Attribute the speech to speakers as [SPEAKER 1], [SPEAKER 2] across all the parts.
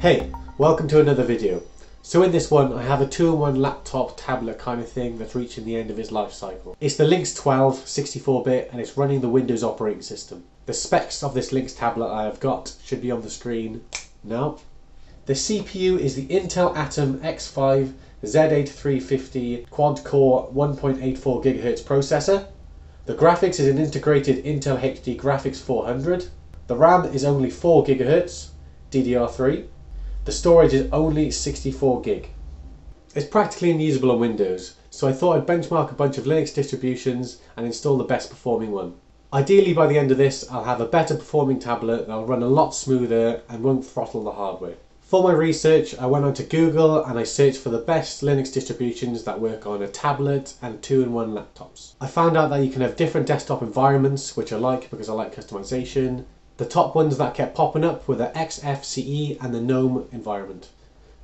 [SPEAKER 1] Hey, welcome to another video. So in this one, I have a two-in-one laptop tablet kind of thing that's reaching the end of its life cycle. It's the Linx 12 64-bit and it's running the Windows operating system. The specs of this Linx tablet I have got should be on the screen now. The CPU is the Intel Atom X5 Z8350 quad-core 1.84 GHz processor. The graphics is an integrated Intel HD Graphics 400. The RAM is only 4 GHz DDR3 the storage is only 64 gig. It's practically unusable on Windows, so I thought I'd benchmark a bunch of Linux distributions and install the best performing one. Ideally by the end of this I'll have a better performing tablet that'll run a lot smoother and won't throttle the hardware. For my research I went onto Google and I searched for the best Linux distributions that work on a tablet and two-in-one laptops. I found out that you can have different desktop environments which I like because I like customization the top ones that kept popping up were the XFCE and the GNOME environment.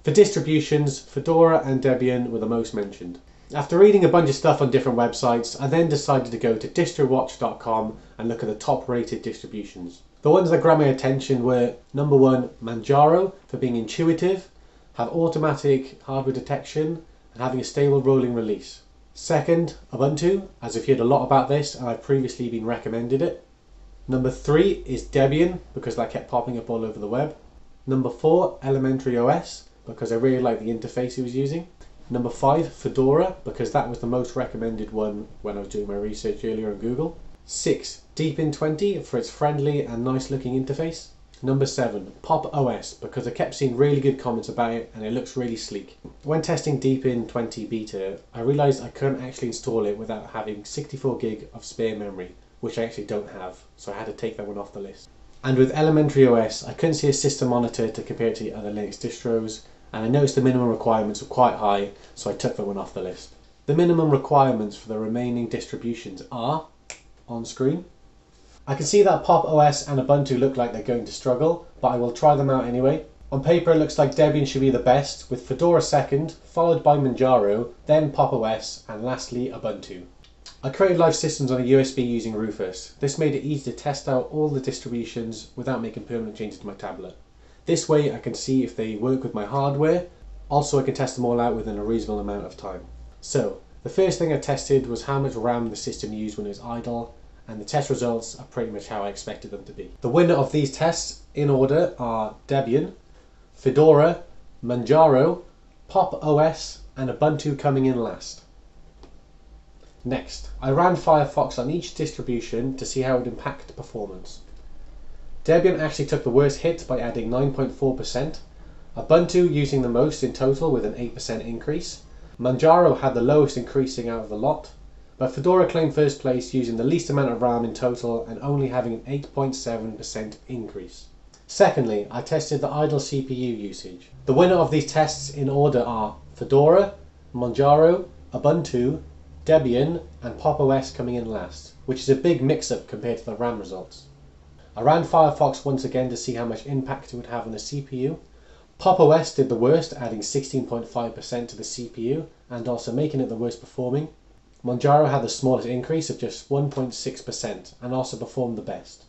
[SPEAKER 1] For distributions, Fedora and Debian were the most mentioned. After reading a bunch of stuff on different websites, I then decided to go to distrowatch.com and look at the top rated distributions. The ones that grabbed my attention were number one, Manjaro for being intuitive, have automatic hardware detection, and having a stable rolling release. Second, Ubuntu, as I've heard a lot about this and I've previously been recommended it. Number three is Debian because that kept popping up all over the web. Number four, Elementary OS because I really like the interface he was using. Number five, Fedora because that was the most recommended one when I was doing my research earlier on Google. Six, Deepin20 for its friendly and nice looking interface. Number seven, Pop OS because I kept seeing really good comments about it and it looks really sleek. When testing Deepin20 beta, I realized I couldn't actually install it without having 64 gig of spare memory which I actually don't have, so I had to take that one off the list. And with Elementary OS, I couldn't see a system monitor to compare it to the other Linux distros, and I noticed the minimum requirements were quite high, so I took that one off the list. The minimum requirements for the remaining distributions are on screen. I can see that Pop OS and Ubuntu look like they're going to struggle, but I will try them out anyway. On paper it looks like Debian should be the best, with Fedora second, followed by Manjaro, then Pop OS, and lastly Ubuntu. I created live systems on a USB using Rufus. This made it easy to test out all the distributions without making permanent changes to my tablet. This way I can see if they work with my hardware. Also I can test them all out within a reasonable amount of time. So, the first thing I tested was how much RAM the system used when it was idle, and the test results are pretty much how I expected them to be. The winner of these tests, in order, are Debian, Fedora, Manjaro, Pop OS, and Ubuntu coming in last. Next, I ran Firefox on each distribution to see how it would impact performance. Debian actually took the worst hit by adding 9.4%, Ubuntu using the most in total with an 8% increase, Manjaro had the lowest increasing out of the lot, but Fedora claimed first place using the least amount of RAM in total and only having an 8.7% increase. Secondly, I tested the idle CPU usage. The winner of these tests in order are Fedora, Manjaro, Ubuntu, Debian and Pop! OS coming in last, which is a big mix-up compared to the RAM results. I ran Firefox once again to see how much impact it would have on the CPU. Pop! OS did the worst, adding 16.5% to the CPU and also making it the worst performing. Manjaro had the smallest increase of just 1.6% and also performed the best.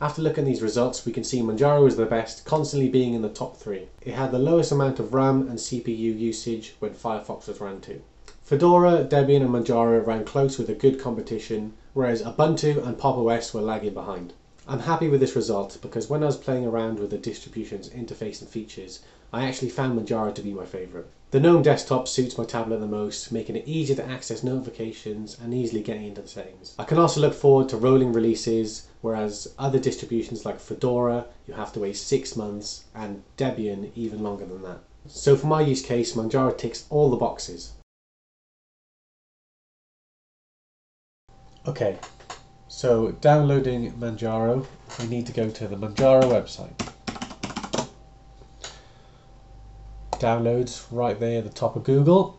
[SPEAKER 1] After looking at these results, we can see Manjaro is the best, constantly being in the top three. It had the lowest amount of RAM and CPU usage when Firefox was ran too. Fedora, Debian and Manjaro ran close with a good competition, whereas Ubuntu and Pop! OS were lagging behind. I'm happy with this result because when I was playing around with the distribution's interface and features, I actually found Manjaro to be my favourite. The GNOME desktop suits my tablet the most, making it easier to access notifications and easily getting into the settings. I can also look forward to rolling releases, whereas other distributions like Fedora, you have to wait six months, and Debian even longer than that. So for my use case, Manjaro ticks all the boxes. Okay, so downloading Manjaro, we need to go to the Manjaro website. Downloads right there at the top of Google,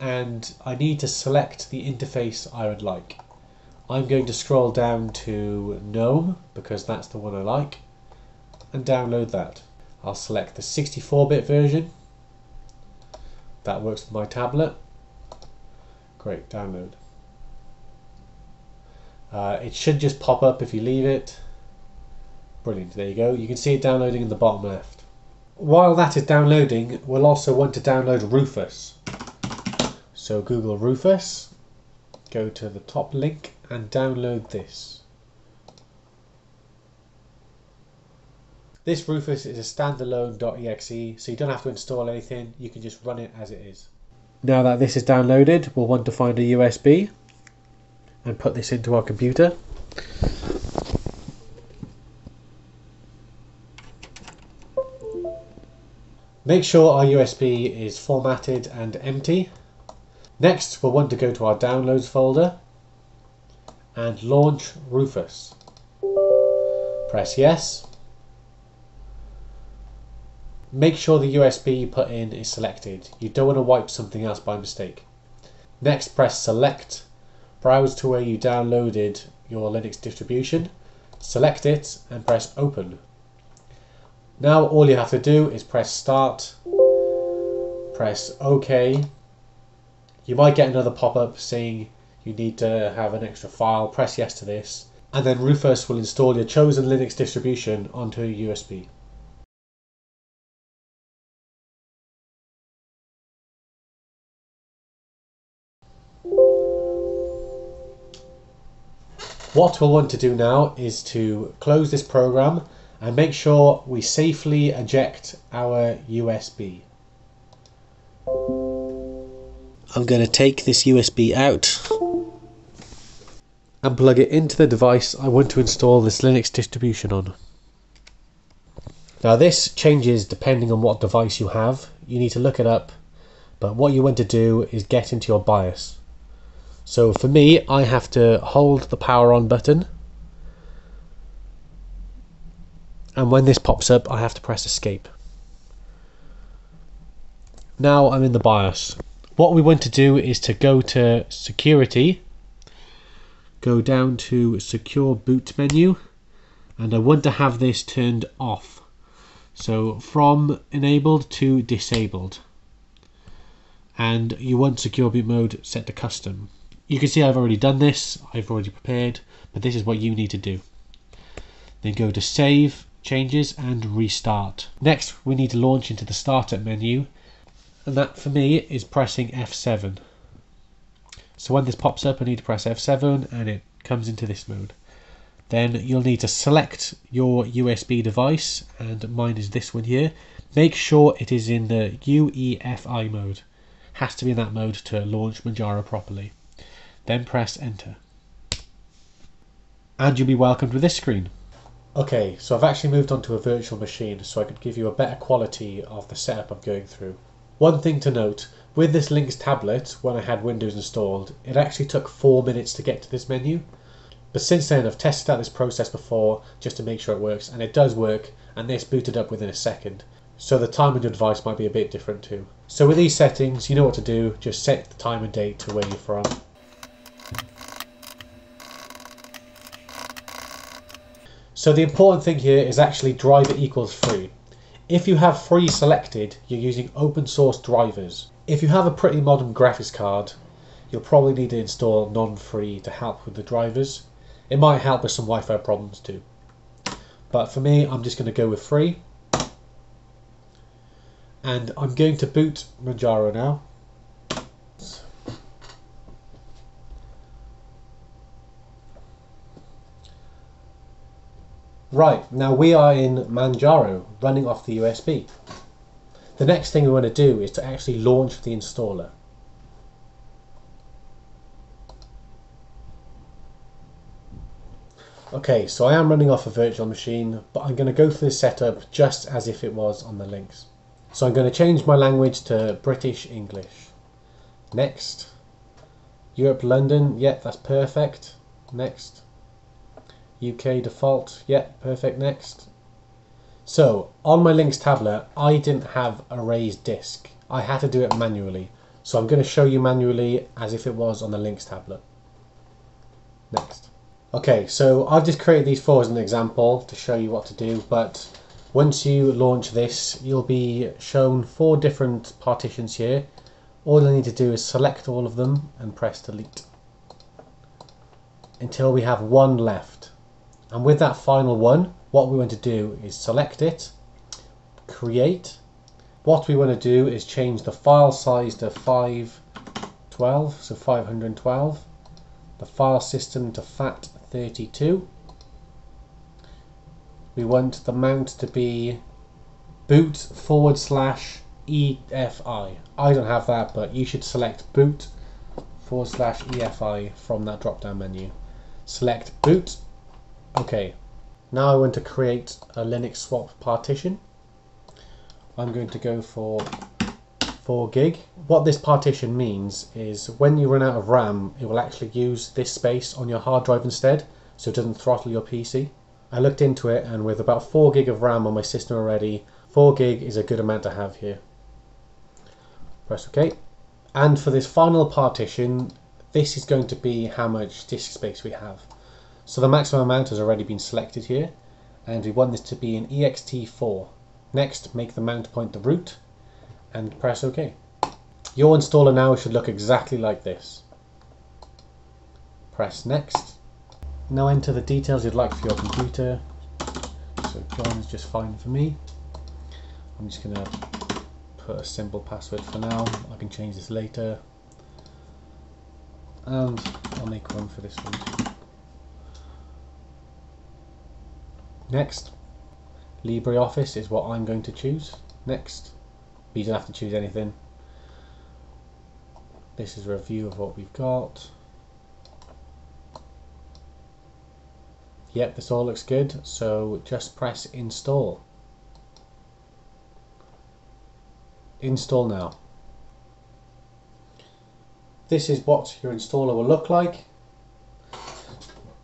[SPEAKER 1] and I need to select the interface I would like. I'm going to scroll down to GNOME because that's the one I like and download that. I'll select the 64-bit version. That works with my tablet. Great, download. Uh, it should just pop up if you leave it. Brilliant, there you go. You can see it downloading in the bottom left. While that is downloading, we'll also want to download Rufus. So Google Rufus, go to the top link and download this. This Rufus is a standalone.exe, so you don't have to install anything, you can just run it as it is. Now that this is downloaded, we'll want to find a USB and put this into our computer. Make sure our USB is formatted and empty. Next, we'll want to go to our downloads folder and launch Rufus. Press yes. Make sure the USB you put in is selected. You don't want to wipe something else by mistake. Next, press select. Browse to where you downloaded your Linux distribution. Select it and press open. Now all you have to do is press start, press OK. You might get another pop-up saying you need to have an extra file, press yes to this, and then Rufus will install your chosen Linux distribution onto a USB. What we'll want to do now is to close this program and make sure we safely eject our USB. I'm going to take this USB out and plug it into the device I want to install this Linux distribution on. Now this changes depending on what device you have. You need to look it up, but what you want to do is get into your BIOS. So for me, I have to hold the power on button and when this pops up I have to press escape. Now I'm in the BIOS. What we want to do is to go to security, go down to secure boot menu and I want to have this turned off. So from enabled to disabled and you want secure boot mode set to custom. You can see I've already done this, I've already prepared, but this is what you need to do. Then go to save changes and restart. Next we need to launch into the startup menu and that for me is pressing F7. So when this pops up I need to press F7 and it comes into this mode. Then you'll need to select your USB device and mine is this one here. Make sure it is in the UEFI mode. Has to be in that mode to launch Manjaro properly. Then press enter. And you'll be welcomed with this screen. Okay, so I've actually moved on to a virtual machine so I could give you a better quality of the setup I'm going through. One thing to note, with this Linx tablet, when I had Windows installed, it actually took 4 minutes to get to this menu. But since then I've tested out this process before just to make sure it works, and it does work, and this booted up within a second. So the time and device might be a bit different too. So with these settings, you know what to do, just set the time and date to where you're from. So the important thing here is actually driver equals free. If you have free selected, you're using open source drivers. If you have a pretty modern graphics card, you'll probably need to install non-free to help with the drivers. It might help with some Wi-Fi problems too. But for me, I'm just going to go with free. And I'm going to boot Manjaro now. Right, now we are in Manjaro, running off the USB. The next thing we want to do is to actually launch the installer. Okay, so I am running off a virtual machine, but I'm going to go through the setup just as if it was on the Linx. So I'm going to change my language to British English. Next. Europe, London, yep, that's perfect. Next. UK default. Yeah, perfect. Next. So, on my Linx tablet, I didn't have a raised disk. I had to do it manually. So I'm going to show you manually as if it was on the Linx tablet. Next. Okay, so I've just created these four as an example to show you what to do, but once you launch this, you'll be shown four different partitions here. All you need to do is select all of them and press delete until we have one left. And with that final one, what we want to do is select it, create. What we want to do is change the file size to 512, so 512. The file system to FAT32. We want the mount to be boot forward slash EFI. I don't have that, but you should select boot forward slash EFI from that drop down menu. Select boot. Okay. Now I want to create a Linux swap partition. I'm going to go for 4 gig. What this partition means is when you run out of RAM, it will actually use this space on your hard drive instead, so it doesn't throttle your PC. I looked into it and with about 4 gig of RAM on my system already, 4 gig is a good amount to have here. Press OK. And for this final partition, this is going to be how much disk space we have. So the maximum amount has already been selected here, and we want this to be an ext4. Next, make the mount point the root, and press OK. Your installer now should look exactly like this. Press next. Now enter the details you'd like for your computer. So Jon is just fine for me. I'm just going to put a simple password for now. I can change this later. And I'll make one for this one too. Next, LibreOffice is what I'm going to choose. Next, you don't have to choose anything. This is a review of what we've got. Yep, this all looks good, so just press install. Install now. This is what your installer will look like.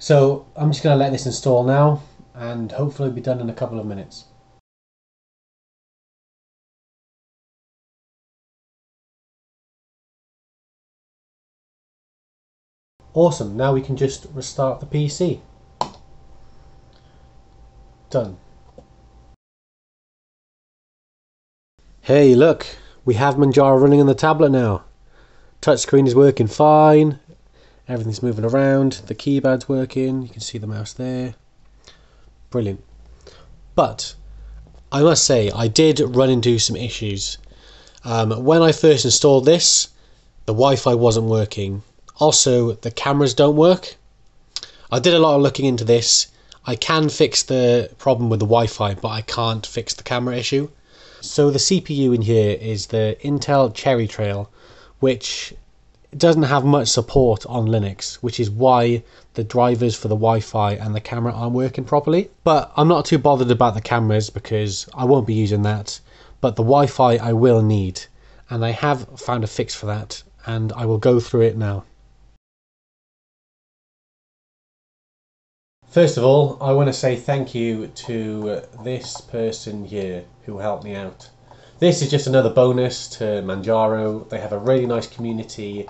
[SPEAKER 1] So I'm just going to let this install now and hopefully be done in a couple of minutes. Awesome, now we can just restart the PC. Done. Hey, look, we have Manjaro running on the tablet now. Touchscreen is working fine. Everything's moving around. The keypad's working. You can see the mouse there. Brilliant. But I must say, I did run into some issues. Um, when I first installed this, the Wi-Fi wasn't working. Also, the cameras don't work. I did a lot of looking into this. I can fix the problem with the Wi-Fi, but I can't fix the camera issue. So the CPU in here is the Intel Cherry Trail, which doesn't have much support on Linux, which is why the drivers for the Wi-Fi and the camera aren't working properly. But I'm not too bothered about the cameras because I won't be using that. But the Wi-Fi I will need, and I have found a fix for that, and I will go through it now. First of all, I want to say thank you to uh, this person here who helped me out. This is just another bonus to Manjaro. They have a really nice community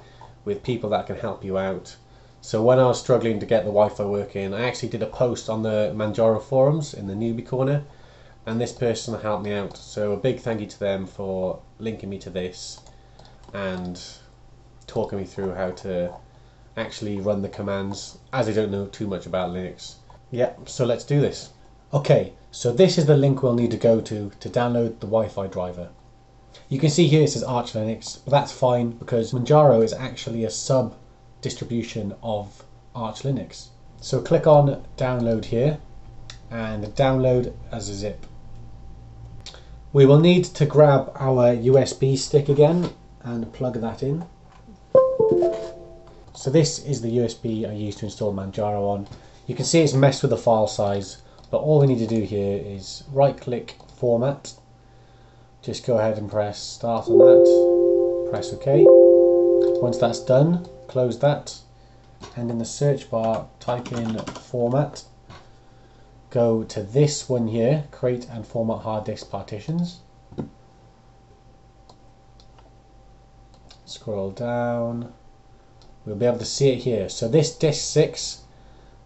[SPEAKER 1] with people that can help you out. So when I was struggling to get the Wi-Fi working, I actually did a post on the Manjaro forums in the newbie corner, and this person helped me out. So a big thank you to them for linking me to this and talking me through how to actually run the commands as I don't know too much about Linux. Yeah, so let's do this. Okay, so this is the link we'll need to go to to download the Wi-Fi driver. You can see here it says Arch Linux, but that's fine because Manjaro is actually a sub distribution of Arch Linux. So click on download here and download as a zip. We will need to grab our USB stick again and plug that in. So this is the USB I used to install Manjaro on. You can see it's messed with the file size, but all we need to do here is right click format. Just go ahead and press start on that, press OK. Once that's done, close that, and in the search bar type in format. Go to this one here, create and format hard disk partitions. Scroll down, we'll be able to see it here. So this disk 6,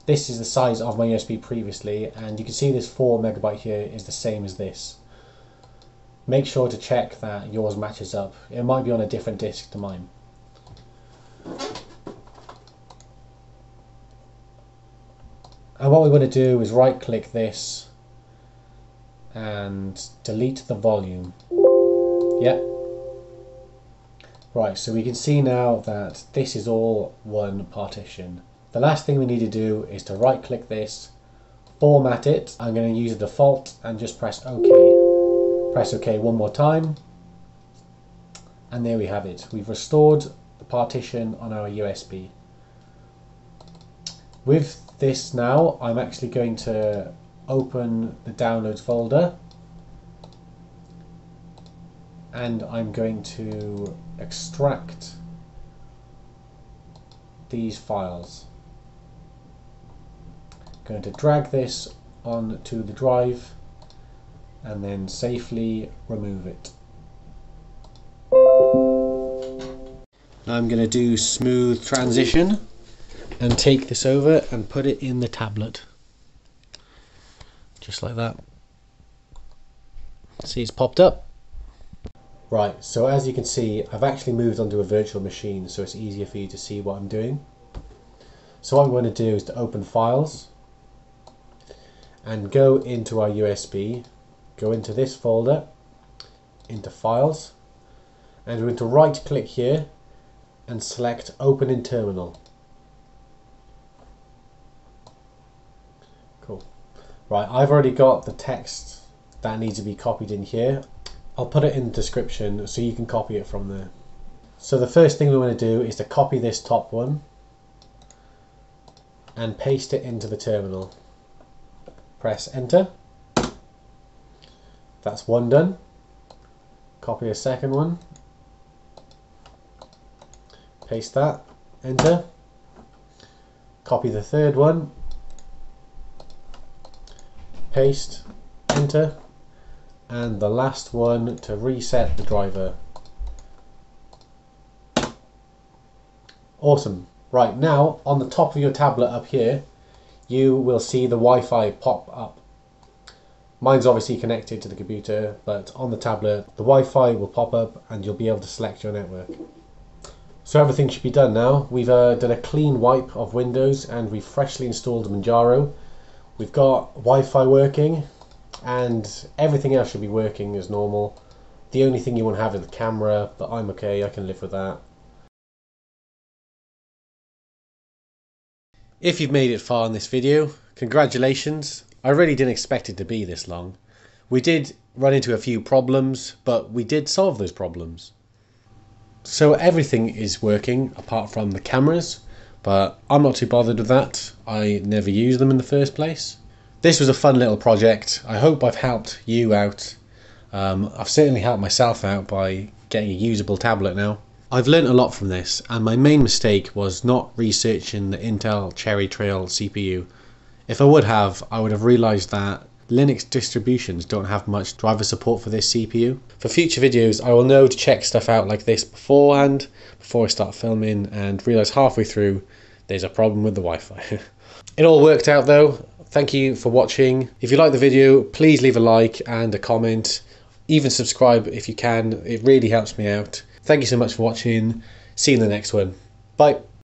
[SPEAKER 1] this is the size of my USB previously, and you can see this 4 megabyte here is the same as this. Make sure to check that yours matches up. It might be on a different disk to mine. And what we want to do is right click this and delete the volume. Yeah. Right, so we can see now that this is all one partition. The last thing we need to do is to right click this, format it. I'm going to use a default and just press OK. Press OK one more time. And there we have it. We've restored the partition on our USB. With this now, I'm actually going to open the downloads folder and I'm going to extract these files. I'm going to drag this onto the drive and then safely remove it. Now I'm going to do smooth transition and take this over and put it in the tablet. Just like that. See it's popped up. Right so as you can see I've actually moved onto a virtual machine so it's easier for you to see what I'm doing. So what I'm going to do is to open files and go into our USB go into this folder into files and we're going to right click here and select open in terminal Cool. Right, I've already got the text that needs to be copied in here. I'll put it in the description so you can copy it from there. So the first thing we want to do is to copy this top one and paste it into the terminal. Press enter. That's one done. Copy a second one. Paste that. Enter. Copy the third one paste, enter, and the last one to reset the driver. Awesome. Right, now on the top of your tablet up here, you will see the Wi-Fi pop up. Mine's obviously connected to the computer, but on the tablet, the Wi-Fi will pop up and you'll be able to select your network. So everything should be done now. We've uh, done a clean wipe of Windows and we've freshly installed Manjaro We've got Wi-Fi working and everything else should be working as normal. The only thing you want to have is the camera, but I'm okay, I can live with that. If you've made it far in this video, congratulations. I really didn't expect it to be this long. We did run into a few problems, but we did solve those problems. So everything is working apart from the cameras. But I'm not too bothered with that. I never use them in the first place. This was a fun little project. I hope I've helped you out. Um, I've certainly helped myself out by getting a usable tablet now. I've learnt a lot from this, and my main mistake was not researching the Intel Cherry Trail CPU. If I would have, I would have realised that Linux distributions don't have much driver support for this CPU. For future videos, I will know to check stuff out like this beforehand, before I start filming, and realise halfway through there's a problem with the Wi-Fi. it all worked out though. Thank you for watching. If you like the video, please leave a like and a comment. Even subscribe if you can. It really helps me out. Thank you so much for watching. See you in the next one. Bye.